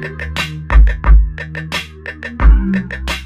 Thank you.